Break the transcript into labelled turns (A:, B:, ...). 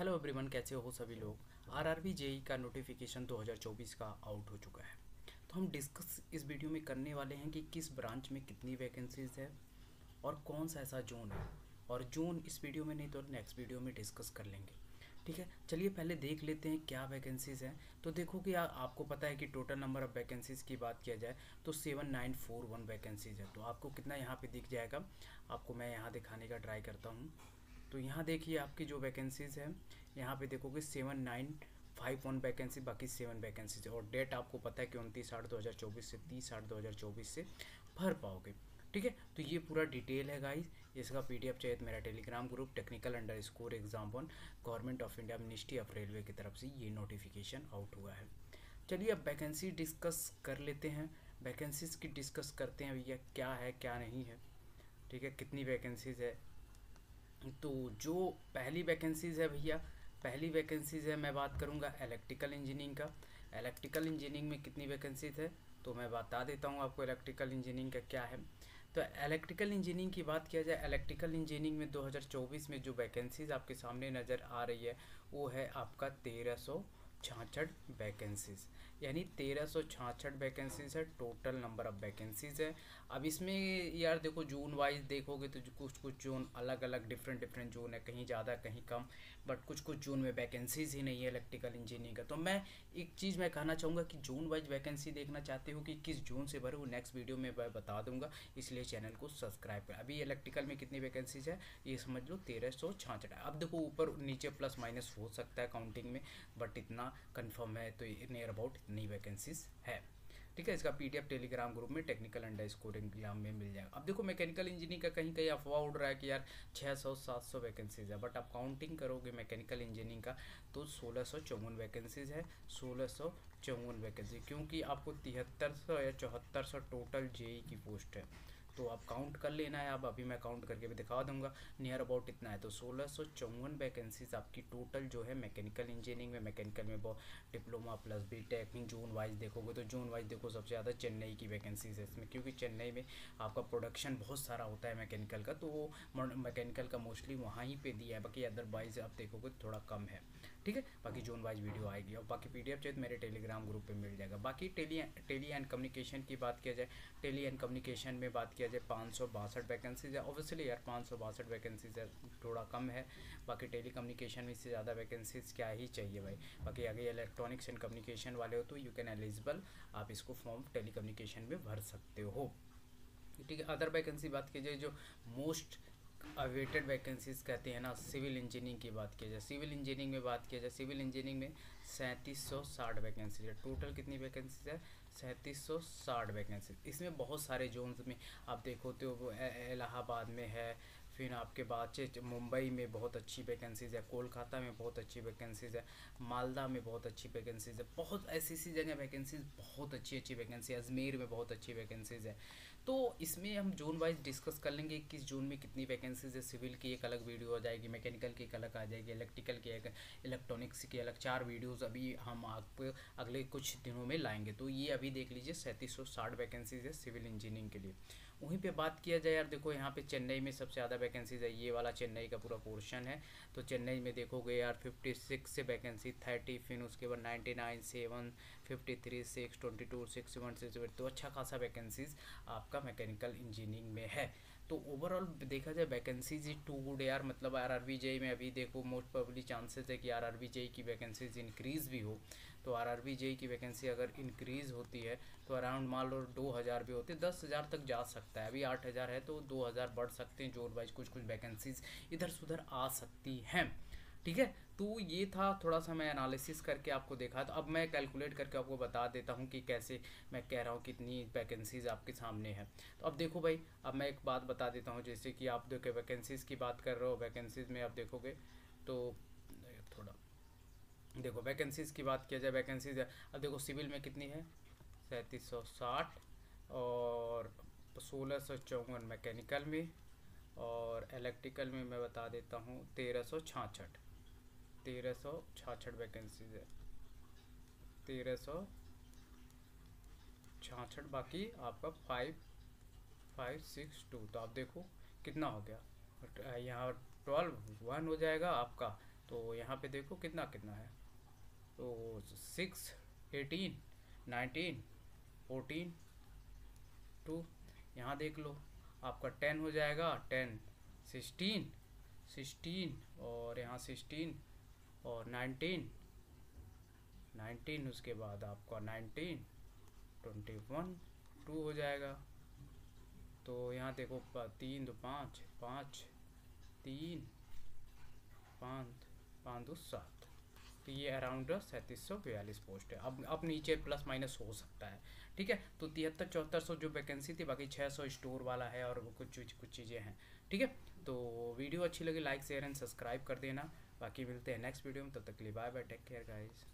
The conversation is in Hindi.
A: हेलो एवरीवन कैसे हो सभी लोग? आरआरबी जेई का नोटिफिकेशन 2024 का आउट हो चुका है। तो हम डिस्कस इस वीडियो में करने वाले हैं कि किस ब्रांच में कितनी वैकेंसीज है और कौन सा ऐसा जोन है। और जोन इस वीडियो में नहीं तो नेक्स्ट वीडियो में डिस्कस कर लेंगे। ठीक है? चलिए पहले देख लेते हैं क्या वैकेंसीज़ हैं। तो देखो कि आ, आपको पता है कि टोटल नंबर ऑफ़ वैकेंसीज़ की बात किया जाए तो seven nine four one vacancies है। तो आपको कितना यहाँ पे दिख जाएगा? आपको मैं यहाँ दिखाने का ट्राई करता हूँ। तो यहाँ देखिए आपकी जो वैकेंसीज़ है यहाँ पे देखोगे seven nine five one vacancy बाकी सेवन वैकेंसीज और डेट आपको पता है कि उनतीस आठ दो हज़ार चौबीस से तीस आठ दो हज़ार चौबीस से भर पाओगे। ठीक है? तो ये पूरा डिटेल है गाइस इसका पीडीएफ चाहिए तो मेरा Telegram group technical underscore exam one government of India ministry of railway की तरफ़ से ये नोटिफिकेशन आउट हुआ है। चलिए अब वैकेंसी डिस्कस कर लेते हैं। वैकेंसीज की डिस्कस करते हैं भैया, क्या है, क्या नहीं है। ठीक है? कितनी वैकेंसीज है? तो जो पहली वैकेंसीज़ है भैया पहली वैकेंसीज़ है, मैं बात करूँगा इलेक्ट्रिकल इंजीनियरिंग का। इलेक्ट्रिकल इंजीनियरिंग में कितनी वैकेंसीज है तो मैं बता देता हूँ आपको इलेक्ट्रिकल इंजीनियरिंग का क्या है। तो इलेक्ट्रिकल इंजीनियरिंग की बात किया जाए इलेक्ट्रिकल इंजीनियरिंग में 2024 में जो वैकेंसीज आपके सामने नज़र आ रही है, वो है आपका तेरह छाछठ वैकेंसीज यानी तेरह सौ छाछठ वैकेंसीज है टोटल नंबर ऑफ़ वैकेंसीज है। अब इसमें यार देखो जून वाइज देखोगे तो कुछ कुछ जोन अलग अलग डिफरेंट डिफरेंट जोन है, कहीं ज़्यादा, कहीं कम बट कुछ कुछ जोन में वैकेंसीज ही नहीं है इलेक्ट्रिकल इंजीनियरिंग का। तो मैं एक चीज़ मैं कहना चाहूँगा कि जोन वाइज वैकेंसी देखना चाहते हो कि किस जोन से भरे वो नेक्स्ट वीडियो में मैं बता दूँगा, इसलिए चैनल को सब्सक्राइब करें। अभी इलेक्ट्रिकल में कितनी वैकेंसीज है, ये समझ लो तेरह सौ छाछठ। अब देखो, ऊपर नीचे प्लस माइनस हो सकता है काउंटिंग में बट इतना कन्फर्म है तो नियर अबाउट इतनी वैकेंसीज है। ठीक है, इसका पीडीएफ टेलीग्राम ग्रुप में टेक्निकल अंडर स्कोरिंग में मिल जाएगा। अब देखो मैकेनिकल इंजीनियरिंग का कहीं कहीं अफवाह उड़ रहा है कि यार 600 700 वैकेंसीज है बट आप काउंटिंग करोगे मैकेनिकल इंजीनियरिंग का तो सोलह सौ वैकेंसीज है, सोलह सौ वैकेंसी क्योंकि आपको तिहत्तर या चौहत्तर टोटल जेई की पोस्ट है। तो आप काउंट कर लेना है, अब अभी मैं काउंट करके भी दिखा दूँगा। नियर अबाउट इतना है तो सोलह सौ चौवन वैकेंसीज आपकी टोटल जो है मैकेनिकल इंजीनियरिंग में मैकेनिकल में बहुत diploma plus B technique zone wise देखोगे तो जोन वाइज देखो सबसे ज़्यादा चेन्नई की वैकेंसीज है इसमें, क्योंकि चेन्नई में आपका प्रोडक्शन बहुत सारा होता है मैकेनिकल का तो वो मैकेनिकल का मोस्टली वहाँ ही पे दिया है, बाकी अदरवाइज़ आप देखोगे तो थोड़ा कम है। ठीक है? बाकी जोन वाइज वीडियो आएगी और बाकी पी चाहिए तो मेरे टेलीग्राम ग्रुप पर मिल जाएगा। बाकी टेली टेली एंड कम्युनिकेशन की बात किया जाए टेली एंड कम्युनिकेशन में बात किया जाए, पाँच सौ बासठ वैकेंसीज है। ऑब्वियसली यार पाँच सौ बासठ वैकेंसीज है, थोड़ा कम है। बाकी टेली कम्युनिकेशन में इससे ज़्यादा वैकेंसीज क्या ही चाहिए भाई? बाकी आगे इलेक्ट्रॉनिक्स एंड कम्युनिकेशन वाले हो तो यू कैन एलिजिबल आप इसको फॉर्म टेली कम्युनिकेशन में भर सकते हो। ठीक है? अदर वैकेंसी बात की जाए जो मोस्ट अवेटेड वैकेंसीज कहते हैं ना सिविल इंजीनियरिंग की बात की जाए। सिविल इंजीनियरिंग में बात किया जाए सिविल इंजीनियरिंग में सैंतीस सौ साठ वैकेंसीज है। टोटल कितनी वैकेंसीज है? सैंतीस सौ साठ वैकेंसीज इसमें बहुत सारे जोन्स में आप देखो तो इलाहाबाद में है फिर आपके बाद मुंबई में बहुत अच्छी वैकेंसीज है, कोलकाता में बहुत अच्छी वैकेंसीज है, मालदा में बहुत अच्छी वैकेंसीज है, बहुत ऐसी ऐसी जगह वैकेंसीज बहुत अच्छी अच्छी वैकेंसी अजमेर में बहुत अच्छी वैकेंसीज है। तो इसमें हम जोन वाइज डिस्कस कर लेंगे किस जोन में कितनी वैकेंसीज है सिविल की एक अलग वीडियो आ जाएगी मैकेनिकल की एक अलग आ जाएगी इलेक्ट्रिकल की एक इलेक्ट्रॉनिक्स की अलग चार वीडियोज़ अभी हम आप अगले कुछ दिनों में लाएँगे। तो ये अभी देख लीजिए, सैंतीस सौ साठ वैकेंसीज है सिविल इंजीनियरिंग के लिए। वहीं पे बात किया जाए यार, देखो यहाँ पे चेन्नई में सबसे ज़्यादा वैकेंसीज है, ये वाला चेन्नई का पूरा पोर्शन है। तो चेन्नई में देखोगे यार फिफ्टी सिक्स से वैकेंसी थर्टी फिर उसके बाद ninety nine seven fifty three six twenty two six one six तो अच्छा खासा वैकेंसीज आपका मैकेनिकल इंजीनियरिंग में है। तो ओवरऑल देखा जाए वैकेंसीज इज़ टू गुड यार। मतलब आर आर में अभी देखो मोस्ट प्रॉबली चांसेस है कि आर आर की वैकेंसीज इंक्रीज़ भी हो। तो आर आर की वैकेंसी अगर इंक्रीज़ होती है तो अराउंड मान लो दो हज़ार भी होते, दस हज़ार तक जा सकता है। अभी आठ हज़ार है तो दो हज़ार बढ़ सकते हैं ज़ोर वाइज कुछ कुछ वैकेंसीज इधर सुधर आ सकती हैं। ठीक है? तो ये था, थोड़ा सा मैं एनालिसिस करके आपको देखा तो अब मैं कैलकुलेट करके आपको बता देता हूँ कि कैसे मैं कह रहा हूँ कितनी वैकेंसीज़ आपके सामने हैं। तो अब देखो भाई, अब मैं एक बात बता देता हूँ, जैसे कि आप देखो वैकेंसीज़ की बात कर रहे हो वैकेंसीज़ में आप देखोगे तो थोड़ा, देखो वैकेंसीज़ की बात किया जाए वैकेंसीज अब देखो सिविल में कितनी है? सैंतीस सौ साठ और सोलह सौ चौवन मैकेनिकल में और इलेक्ट्रिकल में मैं बता देता हूँ तेरह सौ छाछठ। तेरह सौ छाछठ वैकेंसीज है। तेरह सौ छाछठ, बाकी आपका फाइव फाइव सिक्स टू तो आप देखो कितना हो गया। यहाँ ट्वेल्व वन हो जाएगा आपका तो यहाँ पे देखो कितना कितना है। तो six eighteen nineteen fourteen two यहाँ देख लो, आपका टेन हो जाएगा टेन सिक्सटीन सिक्सटीन और यहाँ सिक्सटीन और नाइनटीन। नाइनटीन उसके बाद आपका नाइनटीन। ट्वेंटी वन, टू हो जाएगा। तो यहाँ देखो तीन दो पाँच पाँच, तीन, पाँच पाँच दो सात। तो ये अराउंड सैंतीस सौ बयालीस पोस्ट है। अब अब नीचे प्लस माइनस हो सकता है। ठीक है? तो तिहत्तर, चौहत्तर सौ जो वैकेंसी थी, बाकी छः सौ स्टोर वाला है और कुछ कुछ चीज़ें हैं। ठीक है? तो वीडियो अच्छी लगी लाइक शेयर एंड सब्सक्राइब कर देना। बाकी मिलते हैं नेक्स्ट वीडियो में, तब तक के लिए bye bye take care guys